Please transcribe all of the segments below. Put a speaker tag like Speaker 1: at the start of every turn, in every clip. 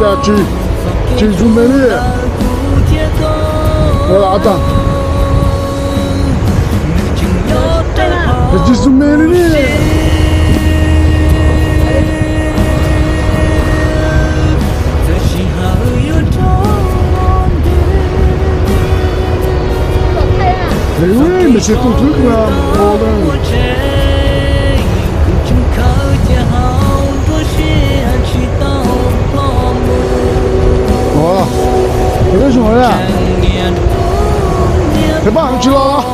Speaker 1: 下去，技术美丽，来了阿赞，技术美丽。哎呦，那些都退了，为什么呀？这棒，吃饱了。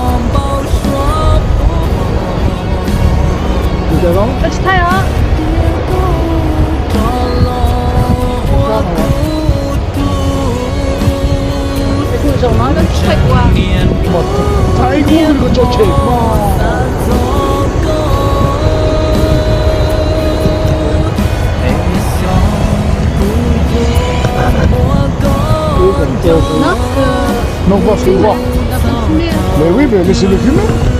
Speaker 1: 再往，
Speaker 2: 再吃太阳。抓着了。这路上拿，太。
Speaker 1: Non, non,
Speaker 2: non, non, non, non, Mais non,
Speaker 1: non, non,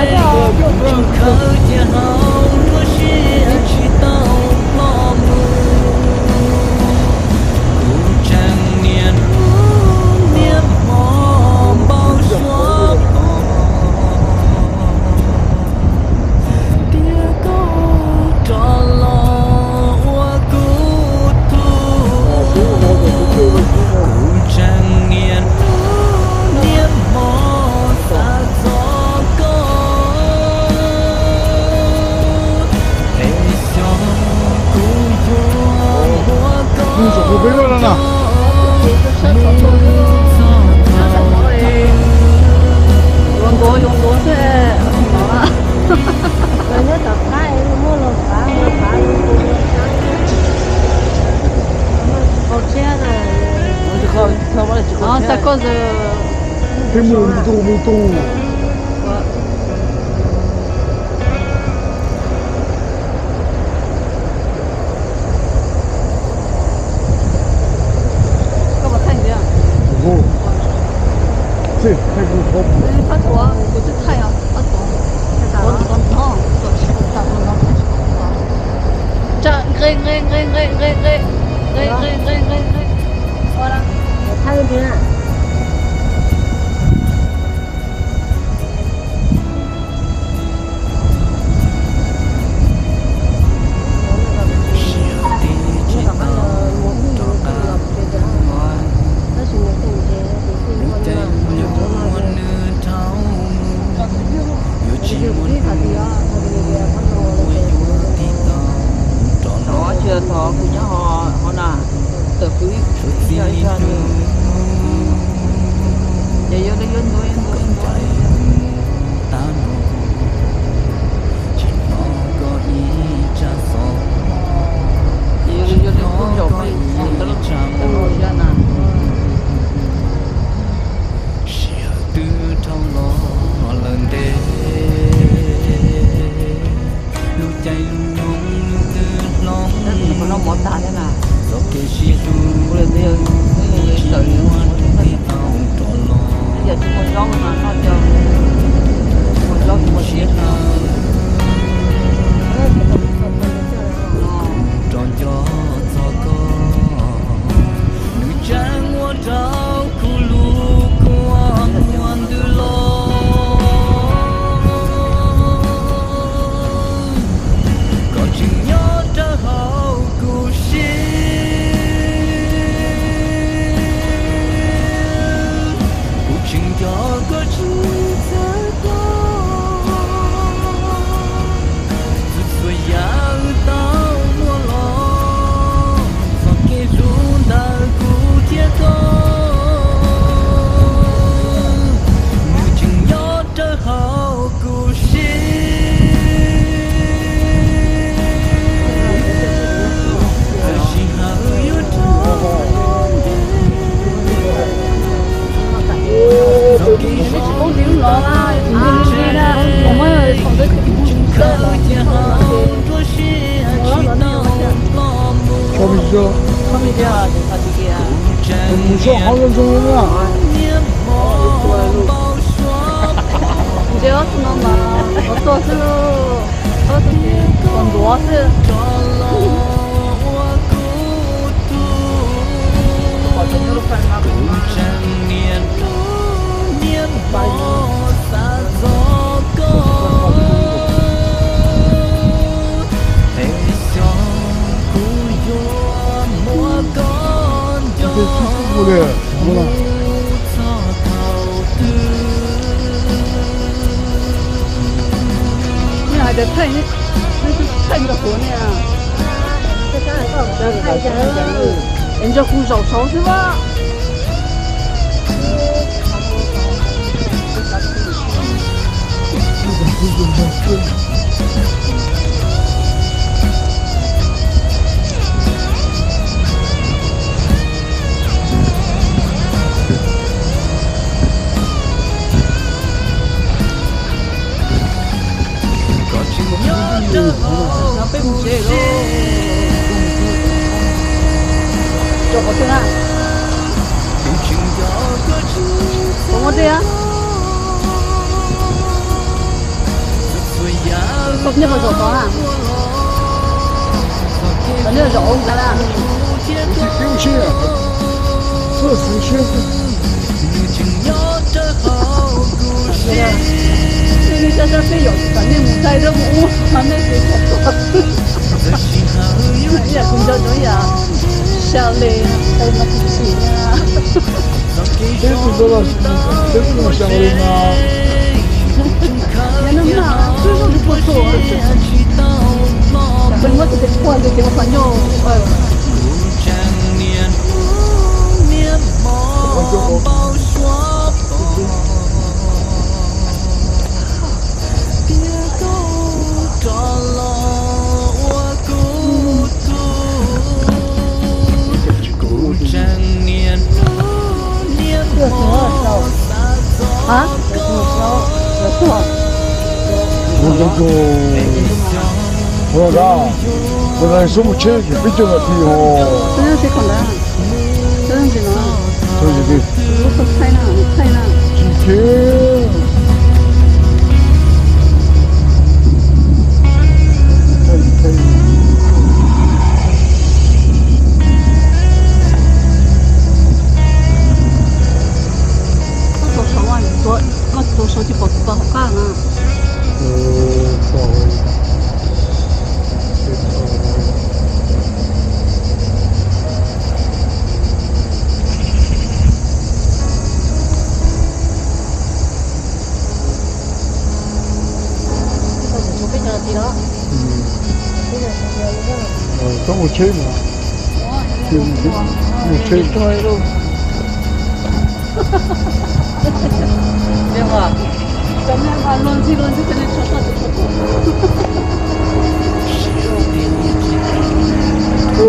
Speaker 2: 我
Speaker 1: 看见好多我们都曾试了
Speaker 2: 有一个只想拥抱着你我一瞬间
Speaker 3: 落
Speaker 1: 我
Speaker 4: 我各自在。
Speaker 2: 지웠어 엄마 어떠수 어떠수 넌 누웠어
Speaker 1: Thank you.
Speaker 2: 得蹭，那是蹭的火呢。
Speaker 3: 这干啥？这干啥？
Speaker 2: 人家胡小超是吧？对吧？怎么的呀？个做好啊！
Speaker 1: 不是？是不是？
Speaker 3: 对呀，
Speaker 2: 这里山上，反正在屋，反正。chalé, é uma piscina.
Speaker 1: Dentro tudo uma, dentro de uma chalé, não.
Speaker 2: Menos mal, sono di portone. Per molto del quadro che lo fanno.
Speaker 1: Quanto nên số một chơi gì bây giờ là thì hồ
Speaker 2: tôi đang chơi còn đó tôi đang chơi nó
Speaker 1: tôi gì đi.
Speaker 2: Tôi có say nào say nào. Chỉ
Speaker 1: thế. Thầy thầy.
Speaker 2: Tôi số anh tôi tôi số chỉ bỏ bỏ cả nữa ừ rồi.
Speaker 1: 제일 많아.
Speaker 2: 제일 많아.
Speaker 4: 제일 좋아. 뭐 내가
Speaker 2: 정말 반론 지론 지근을 쳐서 좋고.
Speaker 1: 오.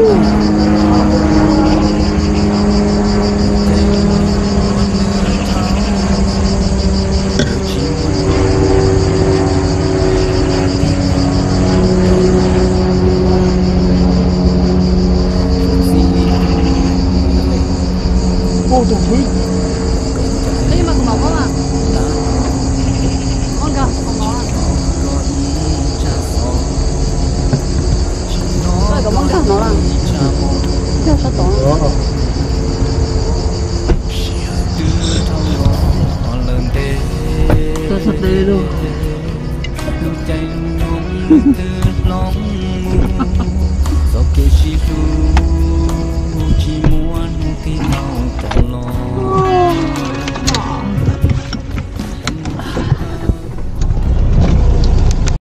Speaker 2: Lord.